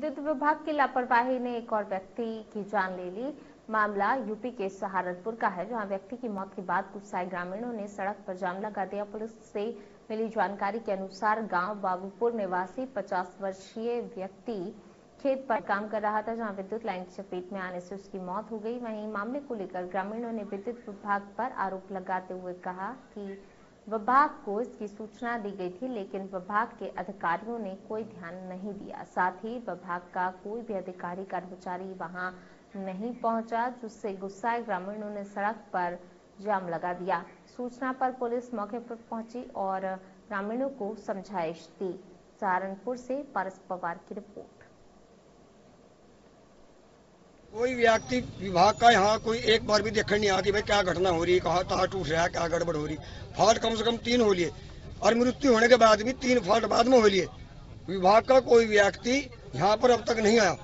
विद्युत विभाग की लापरवाही ने एक और व्यक्ति की जान ले ली। मामला यूपी के सहारनपुर का है, जहाँ व्यक्ति की मौत के बाद गुस्साए ग्रामीणों ने सड़क पर जाम लगा दिया। पुलिस से मिली जानकारी के अनुसार गाँव बाबूपुर निवासी 50 वर्षीय व्यक्ति खेत पर काम कर रहा था, जहाँ विद्युत लाइन की चपेट में आने से उसकी मौत हो गई। वहीं मामले को लेकर ग्रामीणों ने विद्युत विभाग पर आरोप लगाते हुए कहा कि विभाग को इसकी सूचना दी गई थी, लेकिन विभाग के अधिकारियों ने कोई ध्यान नहीं दिया। साथ ही विभाग का कोई भी अधिकारी कर्मचारी वहाँ नहीं पहुँचा, जिससे गुस्साए ग्रामीणों ने सड़क पर जाम लगा दिया। सूचना पर पुलिस मौके पर पहुँची और ग्रामीणों को समझाइश दी। सहारनपुर से पारस पवार की रिपोर्ट। कोई व्यक्ति विभाग का यहाँ कोई एक बार भी देखने नहीं आती भाई क्या घटना हो रही है, कहा तार टूट रहा है, क्या गड़बड़ हो रही फॉल्ट कम से कम तीन हो। लिए और मृत्यु होने के बाद भी तीन फॉल्ट बाद में हो। लिए विभाग का कोई व्यक्ति यहाँ पर अब तक नहीं आया।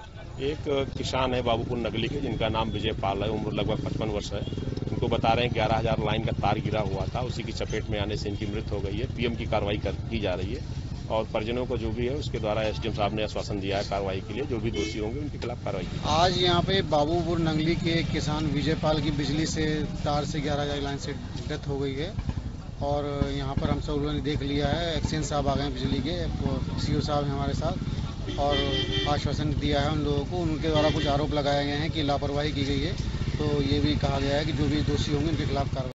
एक किसान है बाबूपुर नगली के, जिनका नाम विजय पाल है। उम्र लगभग पचपन वर्ष है। उनको बता रहे हैं ग्यारह हज़ार लाइन का तार गिरा हुआ था। उसी की चपेट में आने से इनकी मृत्यु हो गई है। पीएम की कार्रवाई की जा रही है। और परिजनों को जो भी है, उसके द्वारा एसडीएम साहब ने आश्वासन दिया है कार्रवाई के लिए। जो भी दोषी होंगे, उनके खिलाफ कार्रवाई की आज यहाँ पे बाबूपुर नंगली के किसान विजय पाल की बिजली से तार से ग्यारह हज़ार लाइन से डेथ हो गई है। और यहाँ पर हम सब लोगों ने देख लिया है एक्सचेंज साहब आ गए बिजली के, सीओ साहब हमारे साथ, और आश्वासन दिया है उन लोगों को। उनके द्वारा कुछ आरोप लगाए गए हैं कि लापरवाही की गई है। तो ये भी कहा गया है कि जो भी दोषी होंगे, उनके खिलाफ कार्रवाई